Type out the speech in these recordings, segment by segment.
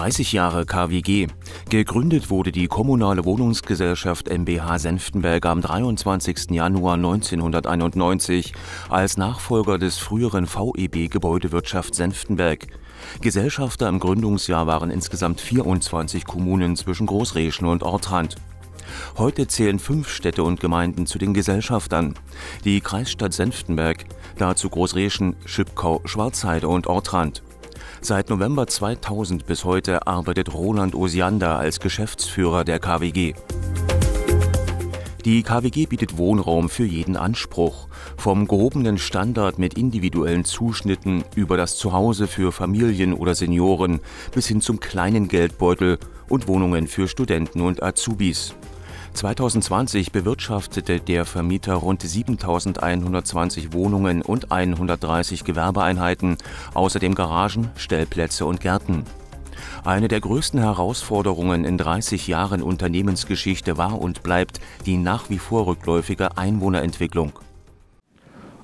30 Jahre KWG. Gegründet wurde die Kommunale Wohnungsgesellschaft MBH Senftenberg am 23. Januar 1991 als Nachfolger des früheren VEB Gebäudewirtschaft Senftenberg. Gesellschafter im Gründungsjahr waren insgesamt 24 Kommunen zwischen Großreschen und Ortrand. Heute zählen fünf Städte und Gemeinden zu den Gesellschaftern. Die Kreisstadt Senftenberg, dazu Großreschen, Schipkau, Schwarzheide und Ortrand. Seit November 2000 bis heute arbeitet Roland Osiander als Geschäftsführer der KWG. Die KWG bietet Wohnraum für jeden Anspruch. Vom gehobenen Standard mit individuellen Zuschnitten über das Zuhause für Familien oder Senioren bis hin zum kleinen Geldbeutel und Wohnungen für Studenten und Azubis. 2020 bewirtschaftete der Vermieter rund 7120 Wohnungen und 130 Gewerbeeinheiten, außerdem Garagen, Stellplätze und Gärten. Eine der größten Herausforderungen in 30 Jahren Unternehmensgeschichte war und bleibt die nach wie vor rückläufige Einwohnerentwicklung.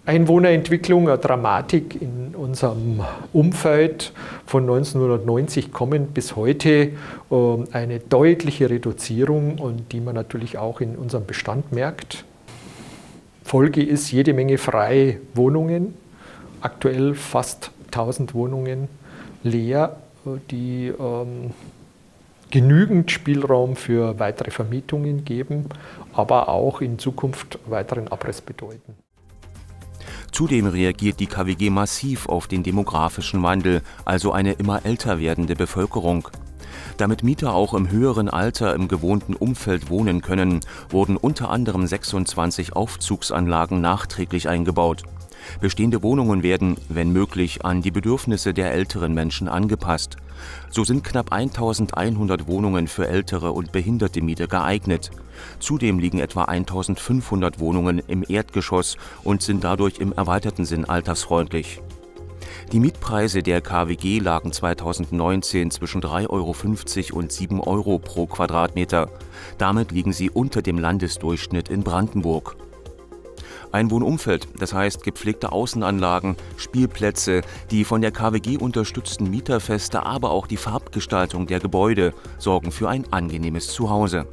Einwohnerentwicklung, eine Dramatik in unserem Umfeld von 1990 kommen bis heute ähm, eine deutliche Reduzierung und die man natürlich auch in unserem Bestand merkt. Folge ist jede Menge freie Wohnungen, aktuell fast 1000 Wohnungen leer, die ähm, genügend Spielraum für weitere Vermietungen geben, aber auch in Zukunft weiteren Abriss bedeuten. Zudem reagiert die KWG massiv auf den demografischen Wandel, also eine immer älter werdende Bevölkerung. Damit Mieter auch im höheren Alter im gewohnten Umfeld wohnen können, wurden unter anderem 26 Aufzugsanlagen nachträglich eingebaut. Bestehende Wohnungen werden, wenn möglich, an die Bedürfnisse der älteren Menschen angepasst. So sind knapp 1100 Wohnungen für ältere und behinderte Mieter geeignet. Zudem liegen etwa 1500 Wohnungen im Erdgeschoss und sind dadurch im erweiterten Sinn altersfreundlich. Die Mietpreise der KWG lagen 2019 zwischen 3,50 Euro und 7 Euro pro Quadratmeter. Damit liegen sie unter dem Landesdurchschnitt in Brandenburg. Ein Wohnumfeld, das heißt gepflegte Außenanlagen, Spielplätze, die von der KWG unterstützten Mieterfeste, aber auch die Farbgestaltung der Gebäude sorgen für ein angenehmes Zuhause.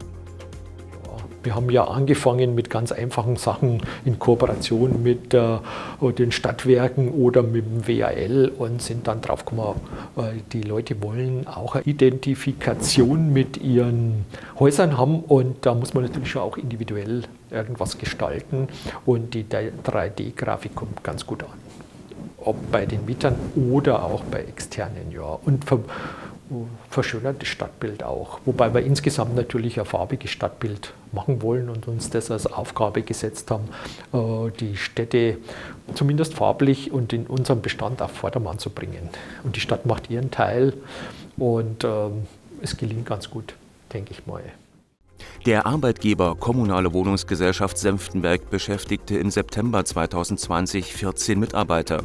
Wir haben ja angefangen mit ganz einfachen Sachen in Kooperation mit äh, den Stadtwerken oder mit dem WAL und sind dann drauf gekommen, äh, die Leute wollen auch eine Identifikation mit ihren Häusern haben und da muss man natürlich schon auch individuell irgendwas gestalten und die 3D-Grafik kommt ganz gut an. Ob bei den Mietern oder auch bei externen, ja. Und verschönert das Stadtbild auch. Wobei wir insgesamt natürlich ein farbiges Stadtbild machen wollen und uns das als Aufgabe gesetzt haben, äh, die Städte zumindest farblich und in unserem Bestand auf Vordermann zu bringen. Und die Stadt macht ihren Teil und ähm, es gelingt ganz gut, denke ich mal. Der Arbeitgeber Kommunale Wohnungsgesellschaft Senftenberg beschäftigte im September 2020 14 Mitarbeiter.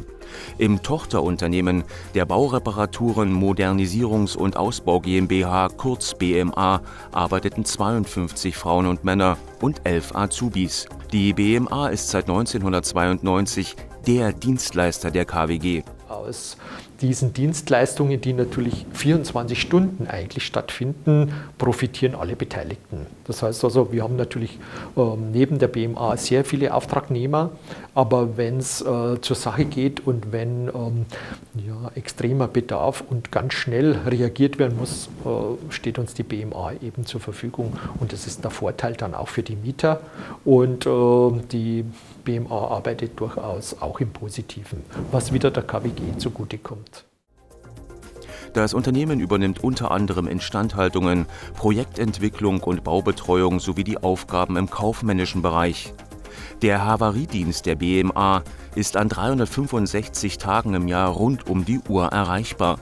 Im Tochterunternehmen der Baureparaturen Modernisierungs- und Ausbau GmbH kurz BMA arbeiteten 52 Frauen und Männer und 11 Azubis. Die BMA ist seit 1992 der Dienstleister der KWG. Aus diesen Dienstleistungen, die natürlich 24 Stunden eigentlich stattfinden, profitieren alle Beteiligten. Das heißt also, wir haben natürlich ähm, neben der BMA sehr viele Auftragnehmer, aber wenn es äh, zur Sache geht und wenn ähm, ja, extremer Bedarf und ganz schnell reagiert werden muss, äh, steht uns die BMA eben zur Verfügung und das ist der Vorteil dann auch für die Mieter und äh, die BMA arbeitet durchaus auch im Positiven, was wieder der KWG zugutekommt. Das Unternehmen übernimmt unter anderem Instandhaltungen, Projektentwicklung und Baubetreuung sowie die Aufgaben im kaufmännischen Bereich. Der Havariedienst der BMA ist an 365 Tagen im Jahr rund um die Uhr erreichbar.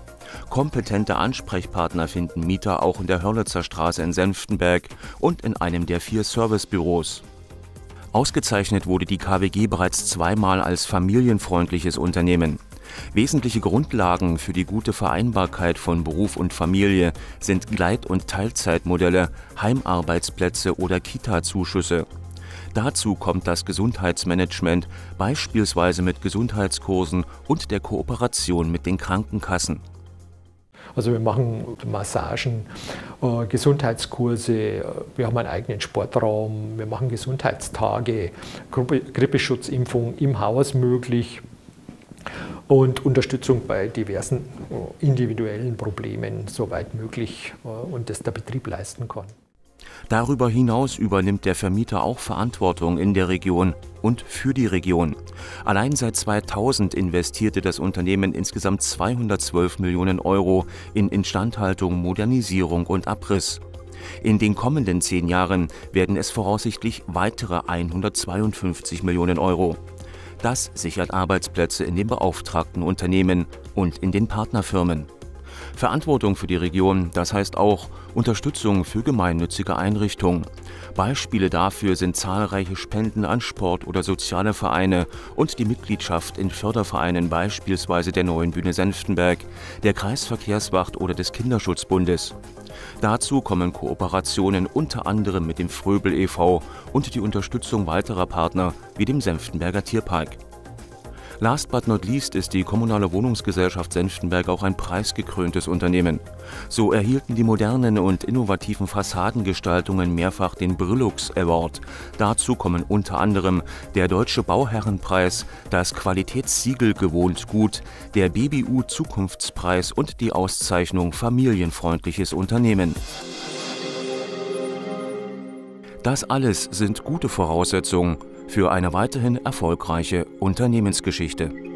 Kompetente Ansprechpartner finden Mieter auch in der Hörlitzer Straße in Senftenberg und in einem der vier Servicebüros. Ausgezeichnet wurde die KWG bereits zweimal als familienfreundliches Unternehmen. Wesentliche Grundlagen für die gute Vereinbarkeit von Beruf und Familie sind Gleit- und Teilzeitmodelle, Heimarbeitsplätze oder Kita-Zuschüsse. Dazu kommt das Gesundheitsmanagement, beispielsweise mit Gesundheitskursen und der Kooperation mit den Krankenkassen. Also wir machen Massagen, äh, Gesundheitskurse, wir haben einen eigenen Sportraum, wir machen Gesundheitstage, Grippeschutzimpfung im Haus möglich und Unterstützung bei diversen äh, individuellen Problemen, soweit möglich äh, und das der Betrieb leisten kann. Darüber hinaus übernimmt der Vermieter auch Verantwortung in der Region und für die Region. Allein seit 2000 investierte das Unternehmen insgesamt 212 Millionen Euro in Instandhaltung, Modernisierung und Abriss. In den kommenden zehn Jahren werden es voraussichtlich weitere 152 Millionen Euro. Das sichert Arbeitsplätze in den beauftragten Unternehmen und in den Partnerfirmen. Verantwortung für die Region, das heißt auch Unterstützung für gemeinnützige Einrichtungen. Beispiele dafür sind zahlreiche Spenden an Sport- oder soziale Vereine und die Mitgliedschaft in Fördervereinen beispielsweise der Neuen Bühne Senftenberg, der Kreisverkehrswacht oder des Kinderschutzbundes. Dazu kommen Kooperationen unter anderem mit dem Fröbel e.V. und die Unterstützung weiterer Partner wie dem Senftenberger Tierpark. Last but not least ist die kommunale Wohnungsgesellschaft Senftenberg auch ein preisgekröntes Unternehmen. So erhielten die modernen und innovativen Fassadengestaltungen mehrfach den Brillux Award. Dazu kommen unter anderem der Deutsche Bauherrenpreis, das Qualitätssiegel Gewohnt Gut, der BBU Zukunftspreis und die Auszeichnung Familienfreundliches Unternehmen. Das alles sind gute Voraussetzungen für eine weiterhin erfolgreiche Unternehmensgeschichte.